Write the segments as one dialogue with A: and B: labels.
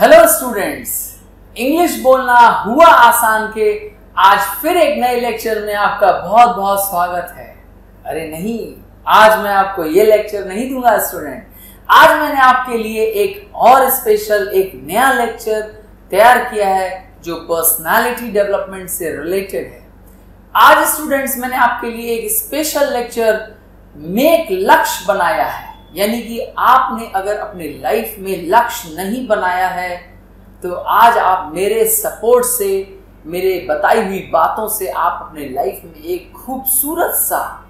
A: Hello students English बोलना हुआ आसान के आज फिर एक नए लेक्चर में आपका बहुत बहुत स्वागत है। अरे नहीं, आज मैं आपको ये लेक्चर नहीं दूँगा स्टूडेंट आज मैंने आपके लिए एक और स्पेशल एक नया लेक्चर तैयार किया है, जो पर्सनालिटी डेवलपमेंट से रिलेटेड है। आज स्टूडेंट्स मैंने आपके लिए एक स्पेशल लेक्चर मेक लक्ष्य बनाया है। यानी कि आपने अगर अपने लाइफ में लक्ष्य नहीं बनाया है तो आज आप मेरे सपोर्ट से, मेरे बताई हुई बातों से आप अपने लाइफ में एक खूबसूरत सा,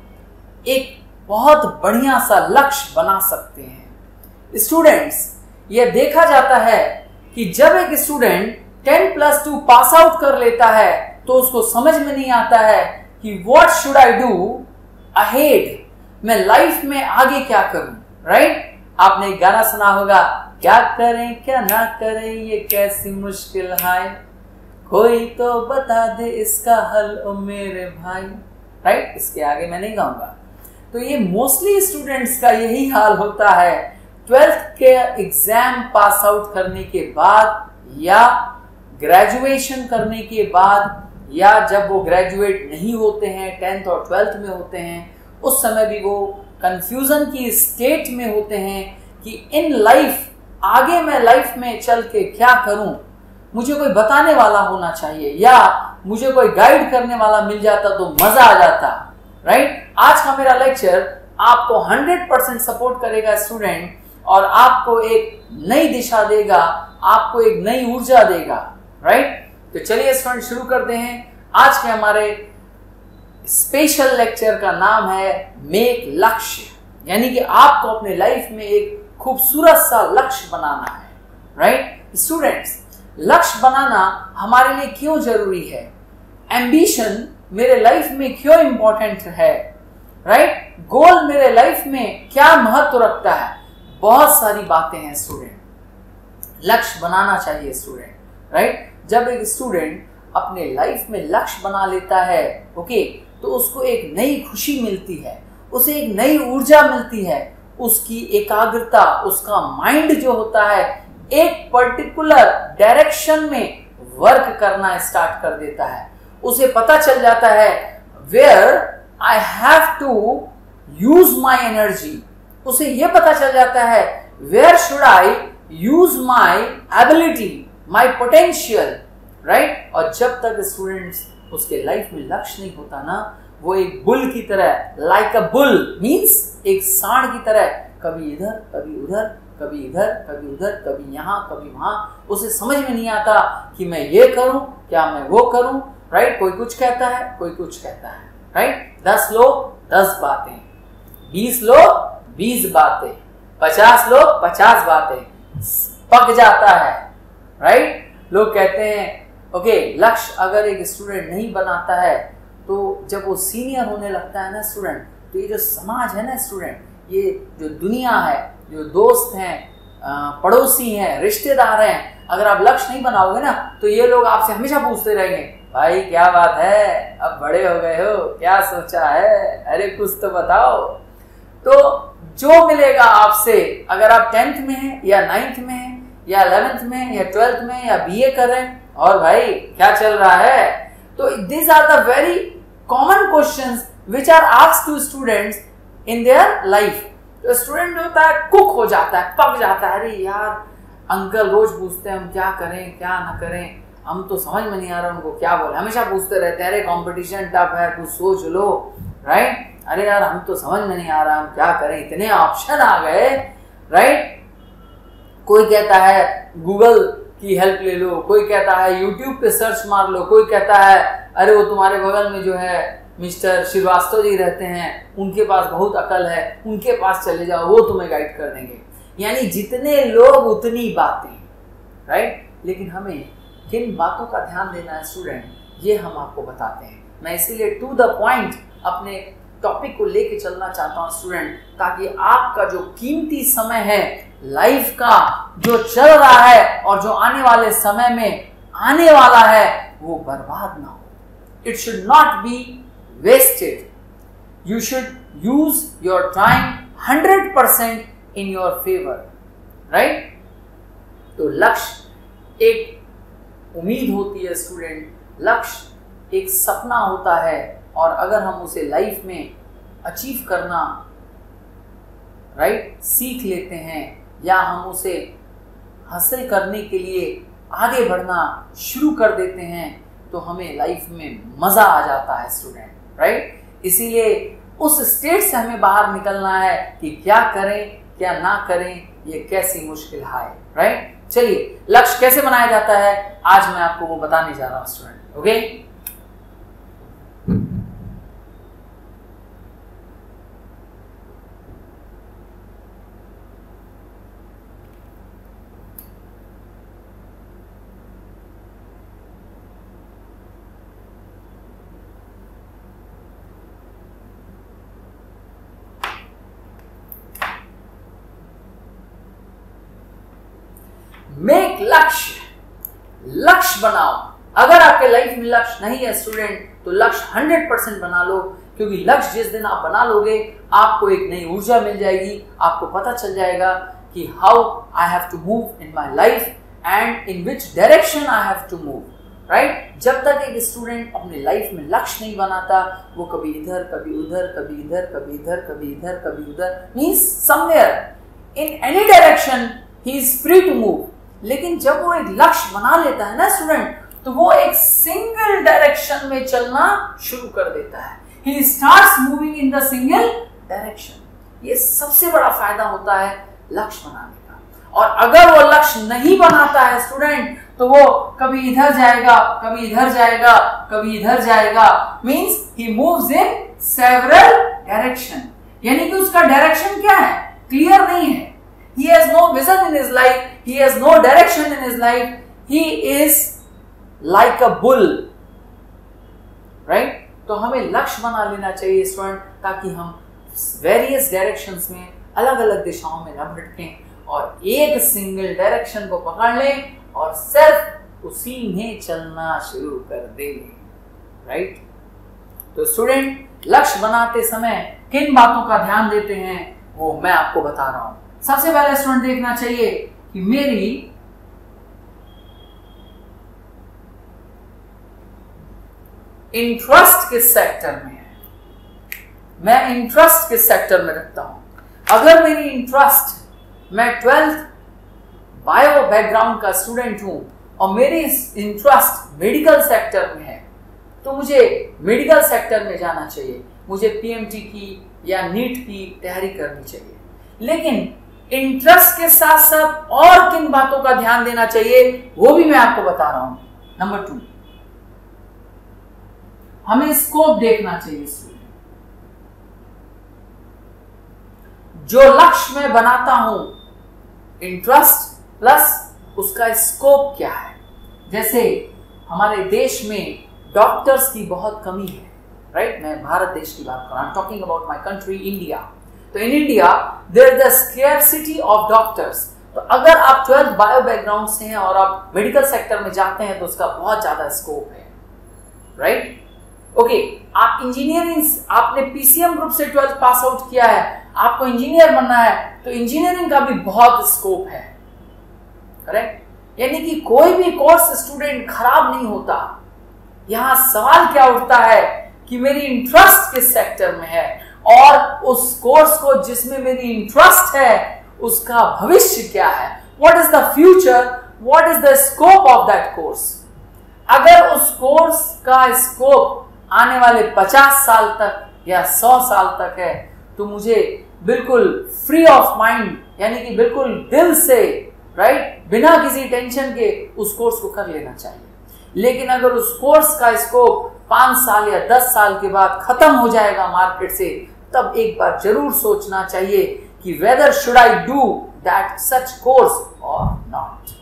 A: एक बहुत बढ़िया सा लक्ष्य बना सकते हैं। स्टूडेंट्स यह देखा जाता है कि जब एक student ten plus two pass out कर लेता है तो उसको समझ में नहीं आता है कि what should I do ahead मैं लाइफ में आगे क्या करूँ? राइट आपने गाना सुना होगा, क्या करें, क्या ना करें, ये कैसी मुश्किल है कोई तो बता दे इसका हल, ओ मेरे भाई। राइट इसके आगे मैं नहीं गाऊँगा। तो ये मोस्टली स्टूडेंट्स का यही हाल होता है। ट्वेल्थ के एग्ज़ाम पास आउट करने के बाद या ग्रेजुएशन करने के बाद या जब वो ग्रेजुएट नहीं होते हैं टेंथ और ट्वेल्थ में होते हैं, उस समय भी वो कंफ्यूजन की स्टेट में होते हैं कि इन लाइफ आगे मैं लाइफ में चल के क्या करूँ? मुझे कोई बताने वाला होना चाहिए या मुझे कोई गाइड करने वाला मिल जाता तो मज़ा आ जाता राइट आज का मेरा लेक्चर आपको 100 परसेंट सपोर्ट करेगा स्टूडेंट और आपको एक नई दिशा देगा, आपको एक नई ऊर्जा देगा राइट तो चलिए स्टूडेंट शुरू करते हैं। आज के हमारे स्पेशल लेक्चर का नाम है मेक लक्ष्य। यानी कि आपको अपने लाइफ में एक खूबसूरत सा लक्ष्य बनाना है। राइट स्टूडेंट्स लक्ष्य बनाना हमारे लिए क्यों ज़रूरी है? एम्बिशन मेरे लाइफ में क्यों इंपॉर्टेंट है? राइट गोल मेरे लाइफ में क्या महत्व रखता है? बहुत सारी बातें हैं स्टूडेंट लक्ष्य बनाना चाहिए स्टूडेंट राइट जब एक स्टूडेंट अपने लाइफ में लक्ष्य बना लेता है ओके तो उसको एक नई खुशी मिलती है, उसे एक नई ऊर्जा मिलती है, उसकी एकाग्रता, उसका माइंड जो होता है, एक पर्टिकुलर डायरेक्शन में वर्क करना स्टार्ट कर देता है। उसे पता चल जाता है where I have to use my energy उसे यह पता चल जाता है where should I use my ability my potential right और जब तक स्टूडेंट्स उसके लाइफ में लक्ष्य नहीं होता ना, वो एक बुल की तरह लाइक अ बुल मीन्स एक सांड की तरह, कभी इधर, कभी उधर, कभी इधर, कभी उधर, कभी यहाँ, कभी वहाँ। उसे समझ में नहीं आता कि मैं ये करूँ, क्या मैं वो करूँ राइट कोई कुछ कहता है, कोई कुछ कहता है राइट दस लोग, दस बातें। बीस लोग, बीस बातें। पचास लोग, पचास बातें। पक जाता है राइट लोग कहते हैं ओके लक्ष्य अगर एक स्टूडेंट नहीं बनाता है तो जब वो सीनियर होने लगता है ना स्टूडेंट तो ये जो समाज है ना स्टूडेंट ये जो दुनिया है, जो दोस्त हैं पड़ोसी हैं, रिश्तेदार हैं, अगर आप लक्ष्य नहीं बनाओगे ना तो ये लोग आपसे हमेशा पूछते रहेंगे, भाई, क्या बात है? अब बड़े हो गए हो, क्या सोचा है? अरे, कुछ तो बताओ। तो जो मिलेगा आपसे, अगर आप टेंथ में हैं, या नाइन्थ में हैं, या अलेवेंथ में या ट्वेल्थ में या बीए कर रहे हैं और भाई, क्या चल रहा है? तो this are the very common question which are ask to students in their life तो स्टूडेंट जो होता है कुक हो जाता है, पक जाता है। अरे यार अंकल रोज पूछते हैं, हम क्या करें, क्या ना करें? हम तो समझ में नहीं आ रहा उनको क्या बोले। हमेशा पूछते रहते हैं, अरे कॉम्पिटिशन टफ है, कुछ सोच लो राइट अरे यार, हम तो समझ में नहीं आ रहा, हम क्या करें? इतने ऑप्शन आ गए राइट कोई कहता है गूगल की हेल्प ले लो। कोई कहता है यूट्यूब पे सर्च मार लो। कोई कहता है, अरे, वो तुम्हारे बगल में जो है, मिस्टर श्रीवास्तव जी रहते हैं, उनके पास बहुत अकल है, उनके पास चले जाओ, वो तुम्हें गाइड कर देंगे। यानी जितने लोग उतनी बातें राइट लेकिन हमें किन बातों का ध्यान देना है स्टूडेंट ये हम आपको बताते हैं। मैं इसीलिए टू द पॉइंट अपने टॉपिक को लेके चलना चाहता हूँ स्टूडेंट ताकि आपका जो कीमती समय है लाइफ का जो चल रहा है और जो आने वाले समय में आने वाला है, वो बर्बाद ना हो। It should not be wasted you should use your time hundred percent in your favour right तो लक्ष्य एक उम्मीद होती है स्टूडेंट लक्ष्य एक सपना होता है और अगर हम उसे लाइफ में अचीव करना राइट सीख लेते हैं, या हम उसे हासिल करने के लिए आगे बढ़ना शुरू कर देते हैं तो हमें लाइफ में मज़ा आ जाता है स्टूडेंट राइट इसीलिए उस स्टेट से हमें बाहर निकलना है कि क्या करें, क्या ना करें, ये कैसी मुश्किल है राइट चलिए, लक्ष्य कैसे बनाया जाता है, आज मैं आपको वो बताने जा रहा हूँ स्टूडेंट ओके मेक लक्ष्य लक्ष्य बनाओ। अगर आपके लाइफ में लक्ष्य नहीं है स्टूडेंट तो लक्ष्य 100 परसेंट बना लो, क्योंकि लक्ष्य जिस दिन आप बना लोगे, आपको एक नई ऊर्जा मिल जाएगी, आपको पता चल जाएगा कि how I have to move in my life and in which direction I have to move right जब तक एक स्टूडेंट अपने लाइफ में लक्ष्य नहीं बनाता, वो कभी इधर, कभी उधर, कभी इधर कभी इधर कभी इधर, कभी उधर means somewhere in any direction he is free to move लेकिन जब वो एक लक्ष्य बना लेता है ना स्टूडेंट तो वो एक सिंगल डायरेक्शन में चलना शुरू कर देता है। He start moving in the single direction ये सबसे बड़ा फ़ायदा होता है लक्ष्य बनाने का। और अगर वो लक्ष्य नहीं बनाता है स्टूडेंट तो वो कभी इधर जाएगा, कभी इधर जाएगा, कभी इधर जाएगा। Means he moves in several direction यानी कि उसका डायरेक्शन क्या है? क्लियर नहीं है। He has no vision in his life. He has no direction in his life. He is like a bull. Right? तो हमें लक्ष्य बना लेना चाहिए स्टूडेंट ताकि हम वेरियस डायरेक्शंस में अलग अलग दिशाओं में न भटकें और एक सिंगल डायरेक्शन को पकड़ लें और सिर्फ़ उसी में चलना शुरू कर दें राइट तो स्टूडेंट लक्ष्य बनाते समय किन बातों का ध्यान देते हैं, वो मैं आपको बता रहा हूँ सबसे पहले स्टूडेंट देखना चाहिए कि मेरी इंटरेस्ट किस सेक्टर में है? मैं इंटरेस्ट किस सेक्टर में रखता हूँ? अगर मेरी इंटरेस्ट मैं ट्वेल्थ बायो बैकग्राउंड का स्टूडेंट हूँ और मेरी इंटरेस्ट मेडिकल सेक्टर में है तो मुझे मेडिकल सेक्टर में जाना चाहिए। मुझे पीएमटी की या नीट की तैयारी करनी चाहिए। लेकिन इंटरेस्ट के साथ साथ और किन बातों का ध्यान देना चाहिए, वो भी मैं आपको बता रहा हूँ। नंबर टू हमें स्कोप देखना चाहिए जो लक्ष्य मैं बनाता हूँ इंटरेस्ट प्लस उसका स्कोप क्या है? जैसे हमारे देश में डॉक्टर्स की बहुत कमी है राइट right? मैं भारत देश की बात कर रहा हूँ। Talking about my country India तो in India there the scarcity of doctors तो अगर आप ट्वेल्थ बायो बैकग्राउंड से हैं और आप मेडिकल सेक्टर में जाते हैं तो उसका बहुत ज़्यादा स्कोप है। Right right? ओके okay, आप इंजीनियरिंग आपने पीसीएम ग्रुप से ट्वेल्थ पास आउट किया है आपको इंजीनियर बनना है तो इंजीनियरिंग का भी बहुत स्कोप है। करेक्ट यानी कि कोई भी कोर्स स्टूडेंट खराब नहीं होता। यहाँ सवाल क्या उठता है कि मेरी इंटरेस्ट किस सेक्टर में है? और उस कोर्स को जिसमें मेरी इंटरेस्ट है, उसका भविष्य क्या है? What is the future what is the scope of that course अगर उस कोर्स का स्कोप आने वाले 50 साल तक या 100 साल तक है तो मुझे बिल्कुल फ्री ऑफ़ माइंड यानी कि बिल्कुल दिल से राइट right? बिना किसी टेंशन के उस कोर्स को कर लेना चाहिए। लेकिन अगर उस कोर्स का स्कोप पाँच साल या दस साल के बाद खत्म हो जाएगा मार्केट से तब एक बार ज़रूर सोचना चाहिए कि whether should I do that such course और नॉट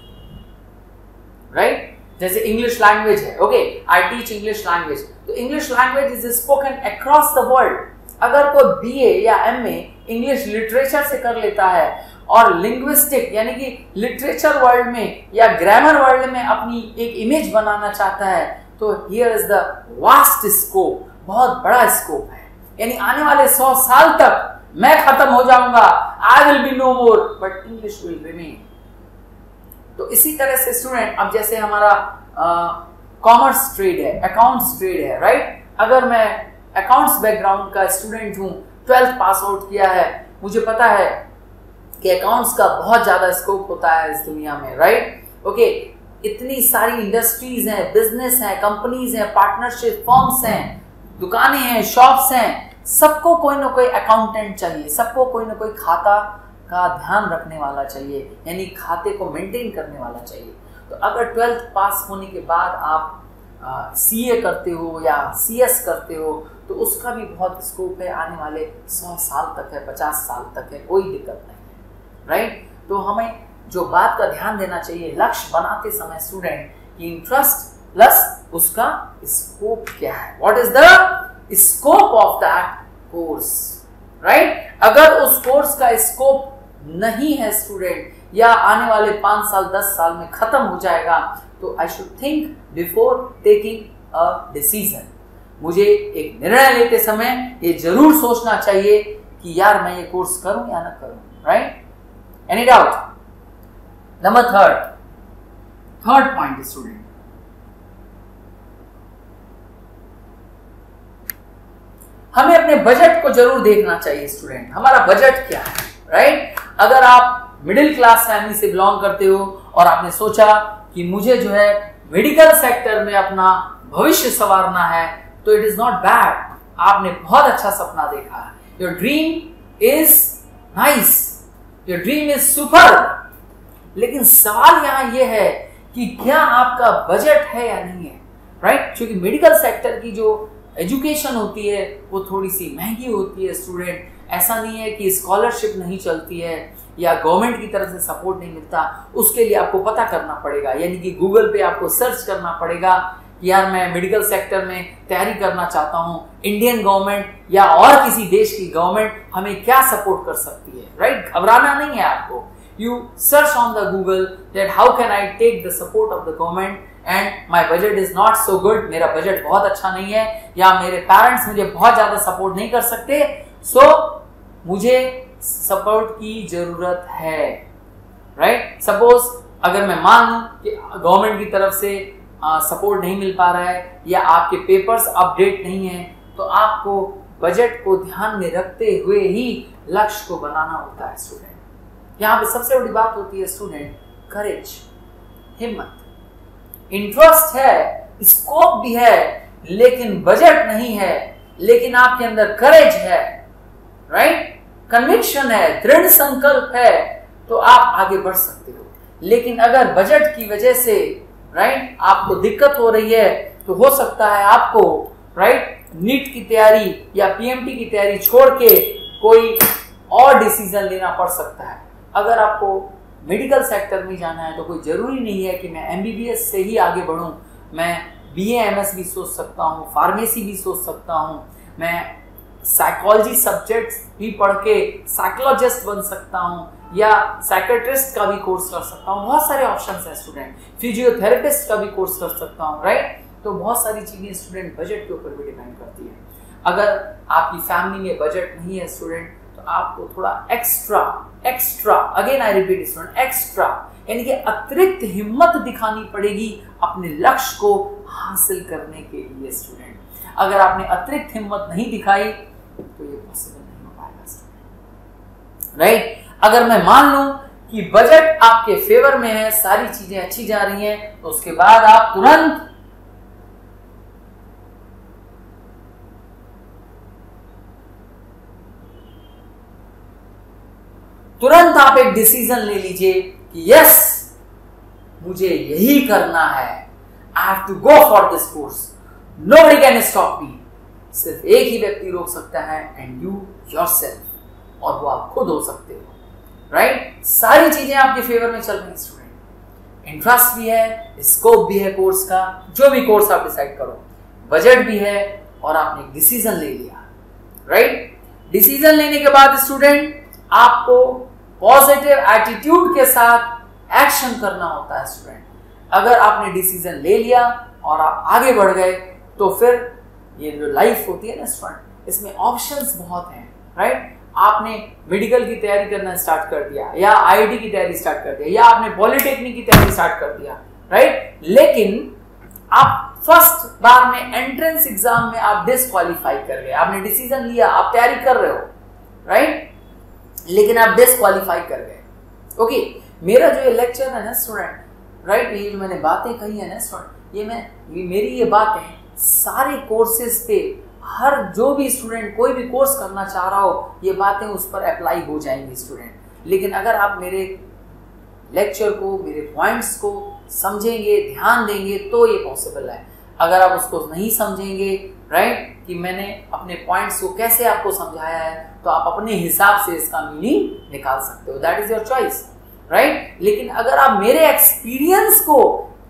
A: राइट जैसे इंग्लिश लैंग्वेज है okay I teach English language तो English language is spoken across the world अगर कोई बीए या एमए इंग्लिश लिटरेचर से कर लेता है और लिंग्विस्टिक यानी कि लिटरेचर वर्ल्ड में या ग्रामर वर्ल्ड में अपनी एक इमेज बनाना चाहता है तो here is the vast scope बहुत बड़ा स्कोप है। यानी आने वाले सौ साल तक मैं खत्म हो जाऊँगा। I will be no more but English will remain तो इसी तरह से स्टूडेंट अब जैसे हमारा कॉमर्स ट्रेड है अकाउंट्स ट्रेड है राइट अगर मैं अकाउंट्स बैकग्राउंड का स्टूडेंट हूँ ट्वेल्थ पास आउट किया है, मुझे पता है कि अकाउंट्स का बहुत ज़्यादा स्कोप होता है इस दुनिया में राइट ओके इतनी सारी इंडस्ट्रीज़ हैं बिज़नेस हैं कंपनीज़ हैं पार्टनरशिप फॉर्म्स हैं दुकानें हैं शॉप्स हैं, सबको कोई ना कोई अकाउंटेंट चाहिए, सबको कोई ना कोई खाता का ध्यान रखने वाला चाहिए, यानी खाते को मेंटेन करने वाला चाहिए। तो अगर ट्वेल्थ पास होने के बाद आप सी ए करते हो या सी एस करते हो तो उसका भी बहुत स्कोप है, आने वाले सौ साल तक है, पचास साल तक है, कोई दिक्कत नहीं है राइट तो हमें जो बात का ध्यान देना चाहिए, लक्ष्य बनाते समय स्टूडेंट इंटरेस्ट प्लस उसका स्कोप क्या है? What is the scope of that course right अगर उस कोर्स का स्कोप नहीं है स्टूडेंट या आने वाले पाँच साल, दस साल में खत्म हो जाएगा तो I should think before taking a decision मुझे एक निर्णय लेते समय ये ज़रूर सोचना चाहिए कि यार मैं ये कोर्स करूँ या ना करूँ right any doubt number third third point student हमें अपने बजट को ज़रूर देखना चाहिए स्टूडेंट हमारा बजट क्या है राइट अगर आप मिडिल क्लास फैमिली से बिलोंग करते हो और आपने सोचा कि मुझे जो है मेडिकल सेक्टर में अपना भविष्य संवारना है तो इट इज़ नॉट बैड आपने बहुत अच्छा सपना देखा है. Your dream is nice your dream is super लेकिन सवाल यहाँ यह है कि क्या आपका बजट है या नहीं है राइट right? क्योंकि मेडिकल सेक्टर की जो एजुकेशन होती है, वो थोड़ी सी महँगी होती है स्टूडेंट ऐसा नहीं है कि स्कॉलरशिप नहीं चलती है या गवर्नमेंट की तरफ़ से सपोर्ट नहीं मिलता, उसके लिए आपको पता करना पड़ेगा। यानी कि गूगल पे आपको सर्च करना पड़ेगा, कि यार मैं मेडिकल सेक्टर में तैयारी करना चाहता हूँ इंडियन गवर्नमेंट या और किसी देश की गवर्नमेंट हमें क्या सपोर्ट कर सकती है राइट घबराना नहीं है आपको। You search on the Google that how can I take the support of the government and my budget is not so good मेरा बजट बहुत अच्छा नहीं है. या मेरे पेरेंट्स मुझे बहुत ज़्यादा सपोर्ट नहीं कर सकते. सो so, मुझे सपोर्ट की ज़रूरत है. Right right? सपोज़ अगर मैं मान लू कि गवर्नमेंट की तरफ़ से सपोर्ट नहीं मिल पा रहा है या आपके पेपर्स अपडेट नहीं है तो आपको बजट को ध्यान में रखते हुए ही लक्ष्य को बनाना होता है स्टूडेंट यहाँ पे सबसे बड़ी बात होती है स्टूडेंट करेज हिम्मत. इंटरेस्ट है स्कोप भी है, लेकिन बजट नहीं है, लेकिन आपके अंदर करेज है राइट कन्विक्शन है, दृढ़ संकल्प है तो आप आगे बढ़ सकते हो। लेकिन अगर बजट की वजह से राइट आपको दिक्कत हो रही है तो हो सकता है आपको राइट नीट की तैयारी या पीएमटी की तैयारी छोड़ के कोई और डिसीज़न लेना पड़ सकता है। अगर आपको मेडिकल सेक्टर में जाना है तो कोई ज़रूरी नहीं है कि मैं एमबीबीएस से ही आगे बढ़ूं। मैं बी एस भी सोच सकता हूँ फार्मेसी भी सोच सकता हूँ। मैं साइकोलॉजी सब्जेक्ट्स भी पढ़ के साइकोलॉजिस्ट बन सकता हूँ, या साइकेट्रिस्ट का भी कोर्स कर सकता हूँ। बहुत सारे ऑप्शन है स्टूडेंट फिजियोथेरेपिस्ट का भी कोर्स कर सकता हूँ राइट तो बहुत सारी चीज़ें स्टूडेंट बजट के ऊपर भी डिपेंड करती है। अगर आपकी फैमिली में बजट नहीं है स्टूडेंट आपको थोड़ा extra extra again I repeat student extra यानी कि अतिरिक्त हिम्मत दिखानी पड़ेगी अपने लक्ष्य को हासिल करने के लिए स्टूडेंट अगर आपने अतिरिक्त हिम्मत नहीं दिखाई तो ये पॉसिबल नहीं हो पाएगा राइट अगर मैं मान लू कि बजट आपके फेवर में है, सारी चीज़ें अच्छी जा रही हैं तो उसके बाद आप तुरंत तुरंत आप एक डिसीज़न ले लीजिए कि यस मुझे यही करना है। I have to go for this course nobody can stop me सिर्फ़ एक ही व्यक्ति रोक सकता है एंड यू योर सेल्फ और वो आप खुद हो सकते हो। Right right? सारी चीज़ें आपके फेवर में चल रही स्टूडेंट इंटरेस्ट भी है स्कोप भी है कोर्स का, जो भी कोर्स आप डिसाइड करो। बजट भी है, और आपने डिसीज़न ले लिया। Right right? डिसीज़न लेने के बाद स्टूडेंट आपको पॉजिटिव एटीट्यूड के साथ एक्शन करना होता है स्टूडेंट। अगर आपने डिसीज़न ले लिया और आप आगे बढ़ गए तो फिर ये जो लाइफ होती है ना स्टूडेंट, इसमें ऑप्शंस बहुत हैं राइट आपने मेडिकल की तैयारी करना स्टार्ट कर दिया, या आईआईटी की तैयारी स्टार्ट कर दिया, या आपने पॉलिटेक्निक की तैयारी स्टार्ट कर दिया राइट लेकिन आप फ़र्स्ट बार में एंट्रेंस एग्ज़ाम में आप डिसक्वालीफाई कर गए, आपने डिसीज़न लिया, आप तैयारी कर रहे हो राइट लेकिन आप डिसक्वालीफाई कर गए। ओके मेरा जो ये लेक्चर है ना स्टूडेंट राइट ये जो मैंने बातें कही है ना स्टूडेंट ये मैं, ये मेरी ये बात है, सारे कोर्सेज पे हर जो भी स्टूडेंट कोई भी कोर्स करना चाह रहा हो, ये बातें उस पर अप्लाई हो जाएँगी स्टूडेंट लेकिन अगर आप मेरे लेक्चर को, मेरे पॉइंट्स को समझेंगे, ध्यान देंगे तो ये पॉसिबल है। अगर आप उसको नहीं समझेंगे राइट कि मैंने अपने पॉइंट्स को कैसे आपको समझाया है तो आप अपने हिसाब से इसका मीनिंग निकाल सकते हो। That is your choice right लेकिन अगर आप मेरे एक्सपीरियंस को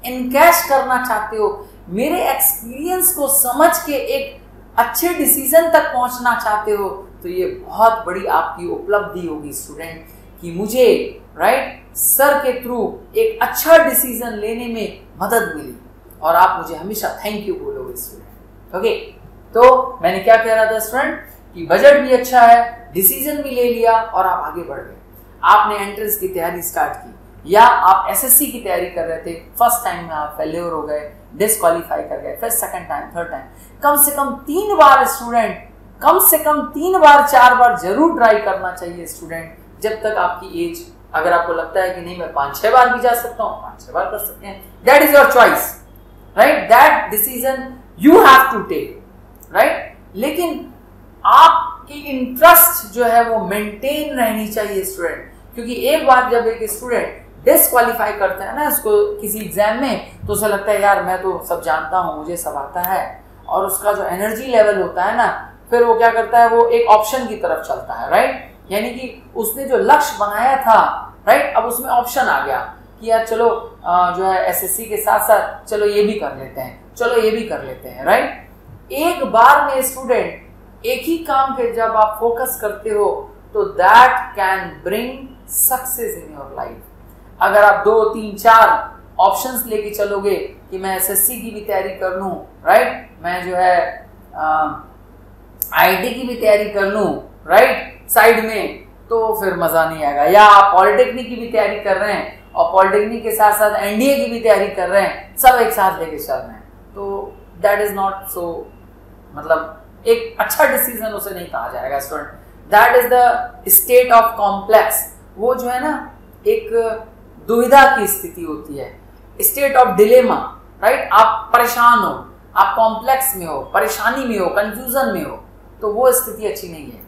A: इनकैश करना चाहते हो, मेरे एक्सपीरियंस को समझ के एक अच्छे डिसीज़न तक पहुँचना चाहते हो तो ये बहुत बड़ी आपकी उपलब्धि होगी स्टूडेंट कि मुझे राइट सर के थ्रू एक अच्छा डिसीज़न लेने में मदद मिली। और आप मुझे हमेशा थैंक यू बोलोगे स्टूडेंट ओके तो मैंने क्या कह रहा था स्टूडेंट कि बजट भी अच्छा है डिसीज़न भी ले लिया और आप आगे बढ़ गए। आपने एंट्रेंस की तैयारी स्टार्ट की, या आप एसएससी की तैयारी कर रहे थे फ़र्स्ट टाइम में आप फेल्योर हो गए डिसक्वालीफाई कर गए, फिर सेकंड टाइम थर्ड टाइम कम से कम तीन बार स्टूडेंट कम से कम तीन बार, चार बार ज़रूर ट्राई करना चाहिए स्टूडेंट जब तक आपकी एज अगर आपको लगता है कि नहीं, मैं पाँच छह बार भी जा सकता हूँ, पाँच छह बार कर सकते हैं। That is your choice right that decision you have to take right लेकिन आपकी इंटरेस्ट जो है वो मेंटेन रहनी चाहिए स्टूडेंट क्योंकि एक बार जब एक स्टूडेंट डिसक्वालीफाई करते हैं ना उसको किसी एग्ज़ाम में तो उसे लगता है, यार, मैं तो सब जानता हूँ, मुझे सब आता है। और उसका जो एनर्जी लेवल होता है ना, फिर वो क्या करता है, वो एक ऑप्शन की तरफ़ चलता है राइट यानी कि उसने जो लक्ष्य बनाया था राइट अब उसमें ऑप्शन आ गया कि यार, चलो जो है एसएससी के साथ साथ चलो ये भी कर लेते हैं। चलो ये भी कर लेते हैं राइट एक बार में स्टूडेंट एक ही काम पे जब आप फोकस करते हो तो that can bring success in your life अगर आप दो, तीन, चार ऑप्शंस लेके चलोगे कि मैं एसएससी की भी तैयारी कर लूँ राइट मैं जो है आईटी की भी तैयारी कर लूँ राइट साइड में तो फिर मज़ा नहीं आएगा। या आप पॉलिटेक्निक की भी तैयारी कर रहे हैं और पॉलिटेक्निक के साथ साथ एनडीए की भी तैयारी कर रहे हैं, सब एक साथ लेके चल रहे हैं। तो दैट इज़ नॉट सो मतलब एक अच्छा डिसीज़न उसे नहीं कहा जाएगा student that is the state of complex वो जो है ना, एक दुविधा की स्थिति होती है. स्टेट ऑफ़ डिलेमा राइट आप परेशान हो, आप कॉम्प्लेक्स में हो, परेशानी में हो कंफ्यूजन में हो तो वो स्थिति अच्छी नहीं है.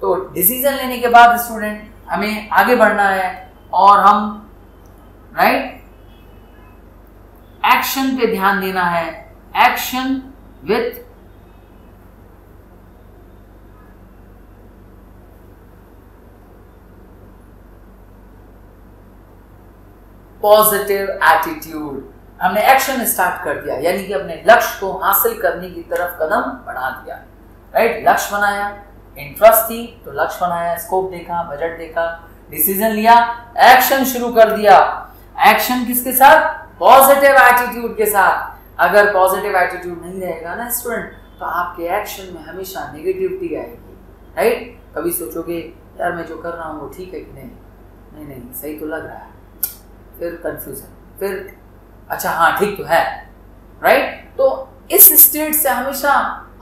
A: तो डिसीज़न लेने के बाद स्टूडेंट हमें आगे बढ़ना है और हम राइट एक्शन पे ध्यान देना है. एक्शन विथ पॉजिटिव एटीट्यूड हमने एक्शन स्टार्ट कर दिया, यानी कि अपने लक्ष्य को हासिल करने की तरफ़ कदम बढ़ा दिया। राइट लक्ष्य बनाया इंटरेस्ट थी तो लक्ष्य बनाया स्कोप देखा बजट देखा डिसीज़न लिया एक्शन शुरू कर दिया। एक्शन किसके साथ? पॉजिटिव एटीट्यूड के साथ। अगर पॉजिटिव एटीट्यूड नहीं रहेगा ना स्टूडेंट तो आपके एक्शन में हमेशा नेगेटिविटी आएगी राइट कभी सोचोगे, यार मैं जो कर रहा हूँ वो ठीक है कि नहीं? नहीं नहीं, सही तो लग रहा है। फिर कंफ्यूजन फिर अच्छा हाँ ठीक तो है। राइट तो इस स्टेट से हमेशा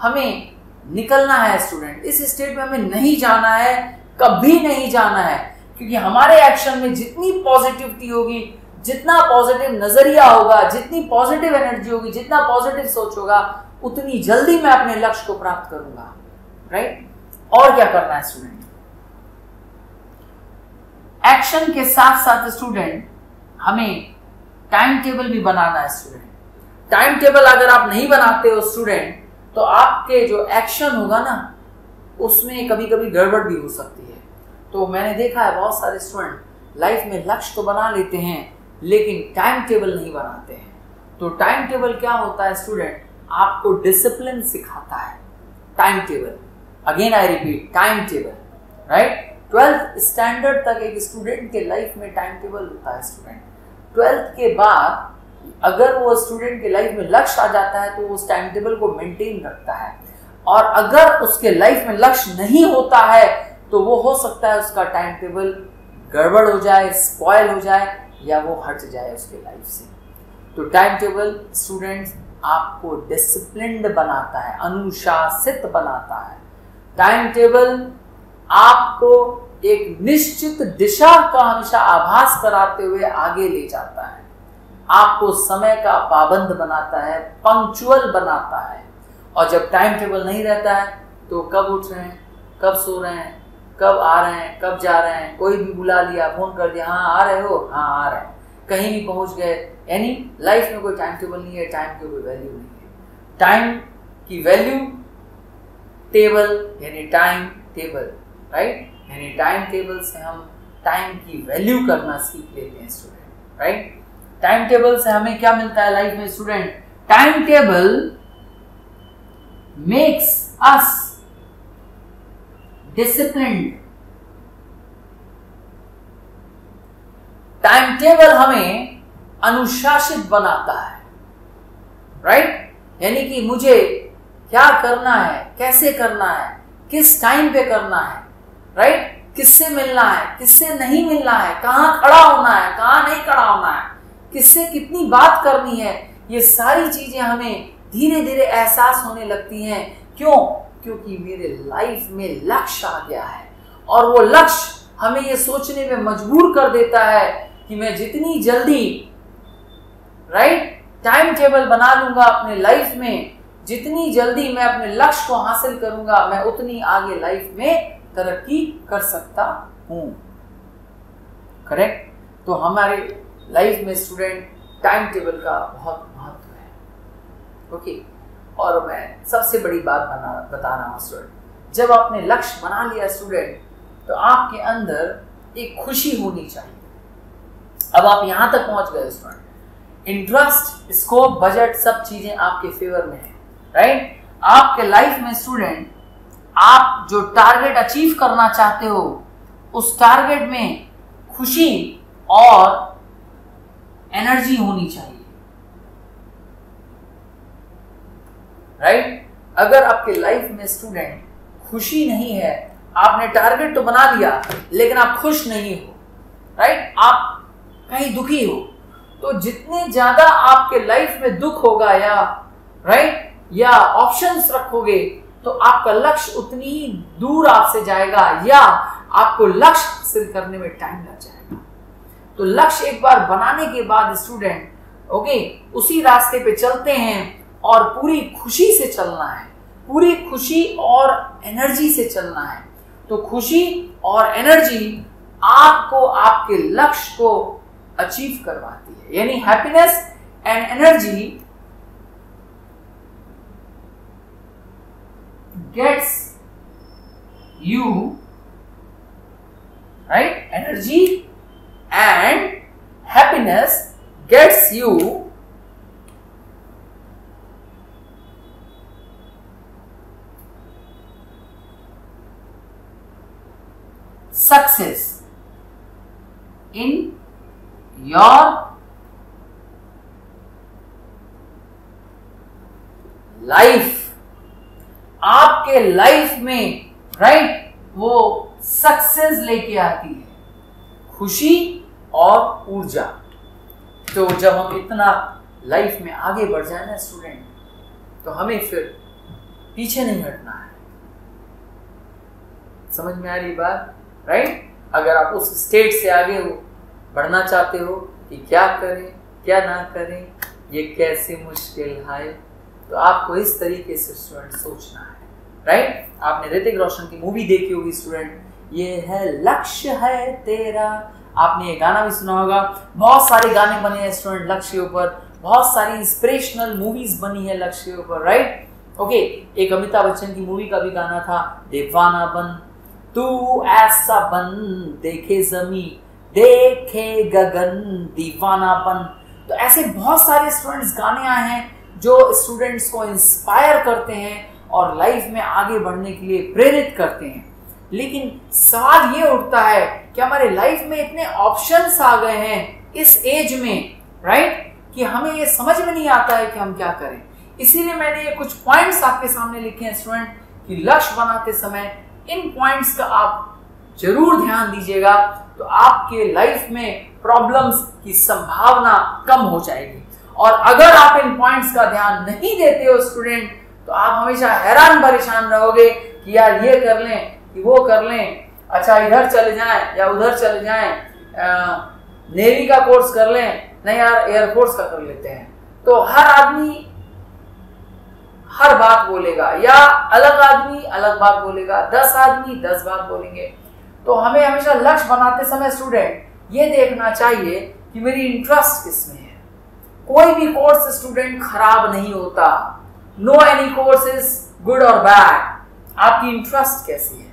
A: हमें निकलना है स्टूडेंट इस स्टेट में हमें नहीं जाना है, कभी नहीं जाना है, क्योंकि हमारे एक्शन में जितनी पॉजिटिविटी होगी जितना पॉजिटिव नज़रिया होगा, जितनी पॉजिटिव एनर्जी होगी, जितना पॉजिटिव सोच होगा, उतनी जल्दी मैं अपने लक्ष्य को प्राप्त करूँगा। राइट और क्या करना है स्टूडेंट एक्शन के साथ साथ स्टूडेंट हमें टाइम टेबल भी बनाना है स्टूडेंट टाइम टेबल अगर आप नहीं बनाते हो स्टूडेंट तो आपके जो एक्शन होगा ना, उसमें कभी कभी गड़बड़ भी हो सकती है। तो मैंने देखा है बहुत सारे स्टूडेंट लाइफ में लक्ष्य तो बना लेते हैं लेकिन टाइम टेबल नहीं बनाते हैं। तो टाइम टेबल क्या होता है स्टूडेंट आपको डिसिप्लिन सिखाता है। Time table again I repeat time table right twelfth standard तक एक स्टूडेंट के लाइफ में टाइम टेबल होता है स्टूडेंट ट्वेल्थ के बाद, अगर वो स्टूडेंट के लाइफ में लक्ष्य आ जाता है तो उस टाइम टेबल को मेंटेन रखता है। और अगर उसके लाइफ में लक्ष्य नहीं होता है तो वो हो सकता है उसका टाइम टेबल गड़बड़ हो जाए स्पॉयल हो जाए या वो हट जाए उसके लाइफ से। तो टाइम टेबल स्टूडेंट्स आपको डिसिप्लिन्ड बनाता है, अनुशासित बनाता है। टाइम टेबल आपको एक निश्चित दिशा का हमेशा आभास कराते हुए आगे ले जाता है। आपको समय का पाबंद बनाता है पंक्चुअल बनाता है। और जब टाइम टेबल नहीं रहता है तो कब उठ रहे हैं, कब सो रहे हैं कब आ रहे हैं, कब जा रहे हैं, कोई भी बुला लिया फ़ोन कर दिया हाँ आ रहे हो? हाँ आ रहे हैं। कहीं भी पहुँच गए, यानी लाइफ में कोई टाइम टेबल नहीं है टाइम की कोई वैल्यू नहीं है। टाइम की वैल्यू टेबल यानी टाइम टेबल राइट यानी टाइम टेबल से हम टाइम की वैल्यू करना सीख लेते हैं स्टूडेंट राइट टाइम टेबल से हमें क्या मिलता है लाइफ में student time table makes us discipline time table हमें अनुशासित बनाता है राइट right? यानी कि मुझे क्या करना है, कैसे करना है, किस टाइम पे करना है राइट right? किससे मिलना है, किससे नहीं मिलना है, कहाँ खड़ा होना है, कहाँ नहीं खड़ा होना है, किससे कितनी बात करनी है, ये सारी चीज़ें हमें धीरे धीरे एहसास होने लगती हैं क्यों क्योंकि मेरे लाइफ में लक्ष्य आ गया है। और वो लक्ष्य हमें ये सोचने में मजबूर कर देता है कि मैं जितनी जल्दी राइट टाइम टेबल बना लूँगा अपने लाइफ में, जितनी जल्दी मैं अपने लक्ष्य को हासिल करूँगा, मैं उतनी आगे लाइफ में तरक्की कर सकता हूँ। करेक्ट तो हमारे लाइफ में स्टूडेंट टाइम टेबल का बहुत महत्व है। ओके और मैं सबसे बड़ी बात बना, बता रहा हूँ स्टूडेंट जब आपने लक्ष्य बना लिया स्टूडेंट तो आपके अंदर एक खुशी होनी चाहिए। अब आप यहाँ तक पहुँच गए स्टूडेंट इंटरेस्ट स्कोप बजट सब चीज़ें आपके फेवर में है राइट आपके लाइफ में स्टूडेंट आप जो टारगेट अचीव करना चाहते हो, उस टारगेट में खुशी और एनर्जी होनी चाहिए। राइट अगर आपके लाइफ में स्टूडेंट खुशी नहीं है, आपने टारगेट तो बना लिया लेकिन आप खुश नहीं हो राइट आप कहीं दुखी हो तो जितने ज़्यादा आपके लाइफ में दुख होगा या राइट या ऑप्शंस रखोगे तो आपका लक्ष्य उतनी ही दूर आपसे जाएगा या आपको लक्ष्य हासिल करने में टाइम लग जाएगा। तो लक्ष्य एक बार बनाने के बाद स्टूडेंट ओके उसी रास्ते पे चलते हैं और पूरी खुशी से चलना है। पूरी खुशी और एनर्जी से चलना है। तो खुशी और एनर्जी आपको, आपके लक्ष्य को अचीव करवाती है। यानी happiness and energy gets you, right? Energy and happiness gets you success in your life. आपके लाइफ में राइट वो सक्सेस लेके आती है। खुशी और ऊर्जा। तो जब हम इतना लाइफ में आगे बढ़ जाए ना स्टूडेंट तो हमें फिर पीछे नहीं हटना है। समझ में आ रही बात? राइट अगर आप उस स्टेट से आगे हो, बढ़ना चाहते हो कि क्या करें, क्या ना करें, ये कैसे मुश्किल है तो आपको इस तरीके से स्टूडेंट सोचना है। राइट आपने ऋतिक रोशन की मूवी देखी होगी स्टूडेंट ये है लक्ष्य है तेरा। आपने ये गाना भी सुना होगा। बहुत सारे गाने बने हैं स्टूडेंट लक्ष्य ऊपर बहुत सारी इंस्पिरेशनल मूवीज़ बनी है लक्ष्य ऊपर राइट ओके एक अमिताभ बच्चन की मूवी का भी गाना था, देवाना बन। तू ऐसा बन, देखे जमी देखे गगन, दीवाना बन। तो ऐसे बहुत सारे स्टूडेंट्स गाने आए हैं जो स्टूडेंट्स को इंस्पायर करते हैं और लाइफ में आगे बढ़ने के लिए प्रेरित करते हैं। लेकिन सवाल ये उठता है कि हमारे लाइफ में इतने ऑप्शंस आ गए हैं इस एज में राइट कि हमें ये समझ में नहीं आता है कि हम क्या करें। इसीलिए मैंने ये कुछ पॉइंट्स आपके सामने लिखे हैं स्टूडेंट कि लक्ष्य बनाते समय इन पॉइंट्स का आप ज़रूर ध्यान दीजिएगा तो आपके लाइफ में प्रॉब्लम्स की संभावना कम हो जाएगी। और अगर आप इन पॉइंट्स का ध्यान नहीं देते हो स्टूडेंट तो आप हमेशा हैरान परेशान रहोगे कि यार ये कर लें, कि वो कर लें। अच्छा इधर चले जाएँ या उधर चले जाएँ नेवी का कोर्स कर लें, नहीं यार एयरफोर्स का कर लेते हैं। तो हर आदमी हर बात बोलेगा, या अलग आदमी अलग बात बोलेगा, दस आदमी दस बात बोलेंगे। तो हमें हमेशा लक्ष्य बनाते समय स्टूडेंट ये देखना चाहिए कि मेरी इंटरेस्ट किसमें है। कोई भी कोर्स स्टूडेंट खराब नहीं होता। No any course is good और बैड आपकी इंटरेस्ट कैसी है?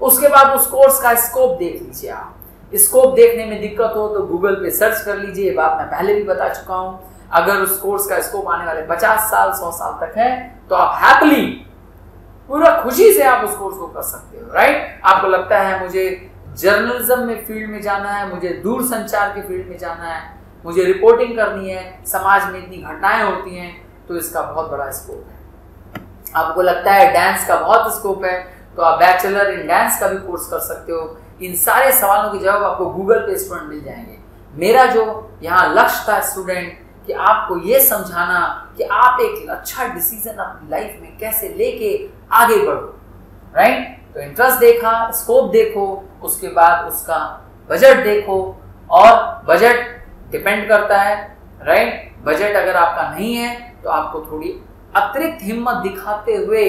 A: उसके बाद उस कोर्स का स्कोप देख लीजिए आप। स्कोप देखने में दिक्कत हो तो गूगल पे सर्च कर लीजिए। बात मैं पहले भी बता चुका हूँ। अगर उस कोर्स का स्कोप आने वाले पचास साल, सौ साल तक है तो आप हैप्पली पूरा खुशी से आप उस कोर्स को कर सकते हो राइट आपको लगता है मुझे जर्नलिज्म में फ़ील्ड में जाना है, मुझे दूर संचार के फ़ील्ड में जाना है, मुझे रिपोर्टिंग करनी है, समाज में इतनी घटनाएँ होती हैं तो इसका बहुत बड़ा स्कोप है। आपको लगता है डांस का बहुत स्कोप है तो आप बैचलर इन डांस का भी कोर्स कर सकते हो। इन सारे सवालों के जवाब आपको गूगल पे स्टूडेंट मिल जाएँगे। मेरा जो यहाँ लक्ष्य था स्टूडेंट कि आपको ये समझाना कि आप एक अच्छा डिसीज़न अपनी लाइफ में कैसे लेके आगे बढ़ो राइट तो इंटरेस्ट देखा स्कोप देखो, उसके बाद उसका बजट देखो और बजट डिपेंड करता है राइट बजट अगर आपका नहीं है तो आपको थोड़ी अतिरिक्त हिम्मत दिखाते हुए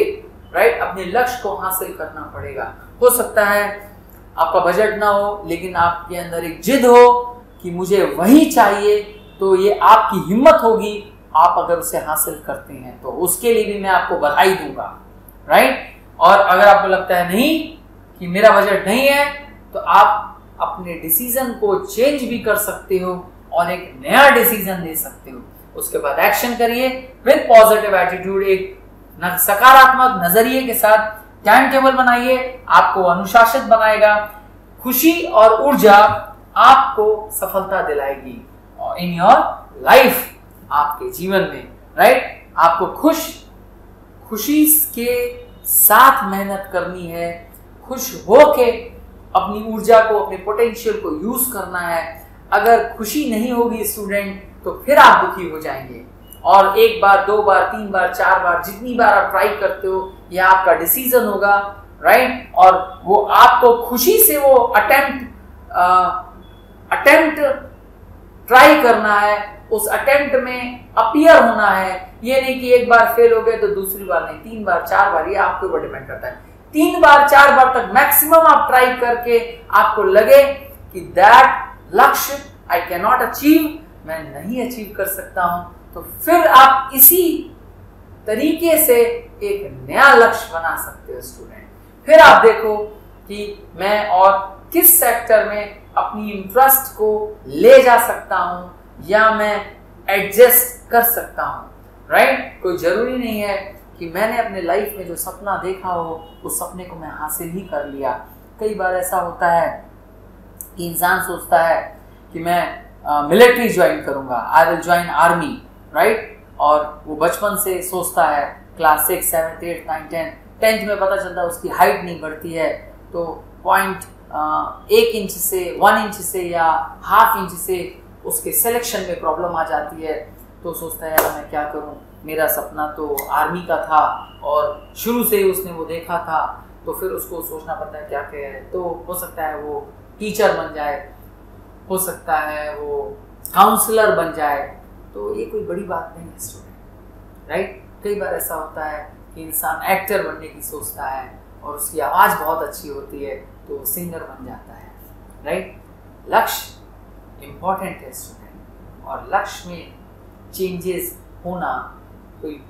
A: राइट अपने लक्ष्य को हासिल करना पड़ेगा। हो सकता है आपका बजट ना हो, लेकिन आपके अंदर एक जिद हो कि मुझे वही चाहिए तो ये आपकी हिम्मत होगी, आप अगर उसे हासिल करते हैं तो उसके लिए भी मैं आपको बधाई दूँगा राइट और अगर आपको लगता है नहीं, कि मेरा बजट नहीं है तो आप अपने डिसीज़न को चेंज भी कर सकते हो और एक नया डिसीज़न ले सकते हो। उसके बाद एक्शन करिए विद पॉजिटिव एटीट्यूड एक सकारात्मक नज़रिए के साथ टाइम टेबल बनाइए, आपको अनुशासित बनाएगा, खुशी और ऊर्जा आपको सफलता दिलाएगी। इन योर लाइफ आपके जीवन में राइट आपको खुश, खुशी के साथ मेहनत करनी है, खुश हो के अपनी ऊर्जा को, अपने पोटेंशियल को यूज़ करना है। अगर खुशी नहीं होगी स्टूडेंट तो फिर आप दुखी हो जाएँगे। और एक बार, दो बार, तीन बार, चार बार, जितनी बार आप ट्राई करते हो यह आपका डिसीज़न होगा राइट और वो आपको खुशी से वो अटेम्प्ट अटेम्प्ट ट्राई करना है, उस अटेम्प्ट में अपियर होना है। ये नहीं कि एक बार फेल हो गए तो दूसरी बार नहीं, तीन बार, चार बार, ये आपके ऊपर डिपेंड करता है। तीन बार, चार बार तक मैक्सिमम आप ट्राई करके आपको लगे कि दैट लक्ष्य आई कैन नॉट अचीव मैं नहीं अचीव कर सकता हूँ। तो फिर आप इसी तरीके से एक नया लक्ष्य बना सकते हो स्टूडेंट फिर आप देखो कि मैं और किस सेक्टर में अपनी इंटरेस्ट को ले जा सकता हूँ या मैं एडजस्ट कर सकता हूँ राइट कोई ज़रूरी नहीं है कि मैंने अपने लाइफ में जो सपना देखा हो, उस सपने को मैं हासिल ही कर लिया। कई बार ऐसा होता है कि इंसान सोचता है कि मैं मिलिट्री ज्वाइन करूँगा I will join army right और वो बचपन से सोचता है class six seventh eight nine ten tenth में पता चलता है उसकी हाइट नहीं बढ़ती है तो पॉइंट एक इंच से वन इंच से या हाफ़ इंच से उसके सिलेक्शन में प्रॉब्लम आ जाती है तो सोचता है, यार मैं क्या करूँ? मेरा सपना तो आर्मी का था और शुरू से ही उसने वो देखा था तो फिर उसको सोचना पड़ता है, क्या क्या है तो हो सकता है वो टीचर बन जाए, हो सकता है वो काउंसलर बन जाए तो ये कोई बड़ी बात नहीं है स्टूडेंट राइट कई बार ऐसा होता है कि इंसान एक्टर बनने की सोचता है और उसकी आवाज़ बहुत अच्छी होती है तो वो सिंगर बन जाता है राइट लक्ष्य इंपॉर्टेंट है स्टूडेंट और लक्ष्य में चेंजेस होना कोई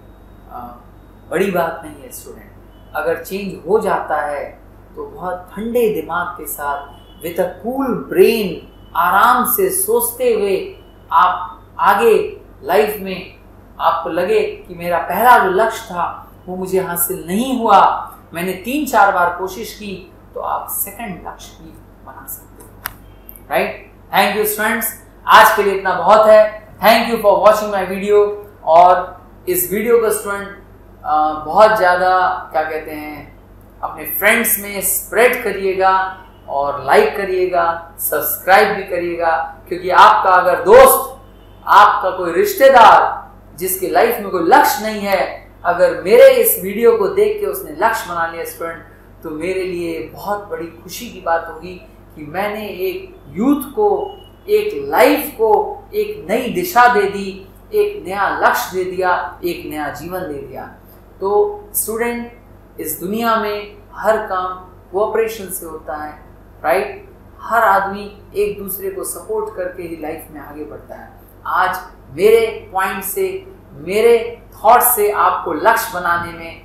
A: बड़ी बात नहीं है स्टूडेंट अगर चेंज हो जाता है तो बहुत ठंडे दिमाग के साथ विद अ कूल ब्रेन आराम से सोचते हुए आप आगे लाइफ में आपको लगे कि मेरा पहला जो लक्ष्य था, वो मुझे हासिल नहीं हुआ। मैंने तीन चार बार कोशिश की तो आप सेकंड लक्ष्य भी बना सकते हो। राइट थैंक यू स्टूडेंट्स आज के लिए इतना बहुत है। Thank you for watching my video और इस वीडियो को स्टूडेंट बहुत ज़्यादा, क्या कहते हैं, अपने फ्रेंड्स में स्प्रेड करिएगा और लाइक करिएगा सब्सक्राइब भी करिएगा। क्योंकि आपका अगर दोस्त, आपका कोई रिश्तेदार, जिसकी लाइफ में कोई लक्ष्य नहीं है अगर मेरे इस वीडियो को देख के उसने लक्ष्य बना लिया स्टूडेंट तो मेरे लिए बहुत बड़ी खुशी की बात होगी कि मैंने एक यूथ को, एक लाइफ को एक नई दिशा दे दी, एक नया लक्ष्य दे दिया, एक नया जीवन दे दिया। तो स्टूडेंट इस दुनिया में हर काम कोऑपरेशन से होता है राइट हर आदमी एक दूसरे को सपोर्ट करके ही लाइफ में आगे बढ़ता है। आज मेरे पॉइंट से मेरे थॉट से आपको लक्ष्य बनाने में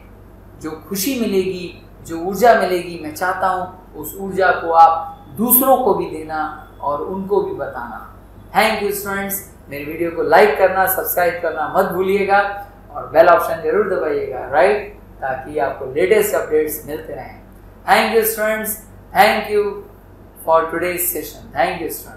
A: जो खुशी मिलेगी, जो ऊर्जा मिलेगी, मैं चाहता हूँ उस ऊर्जा को आप दूसरों को भी देना और उनको भी बताना। थैंक यू स्टूडेंट्स मेरे वीडियो को लाइक करना सब्सक्राइब करना मत भूलिएगा और बेल ऑप्शन ज़रूर दबाइएगा राइट ताकि आपको लेटेस्ट अपडेट्स मिलते रहें। Thank you students thank you for today's session thank you students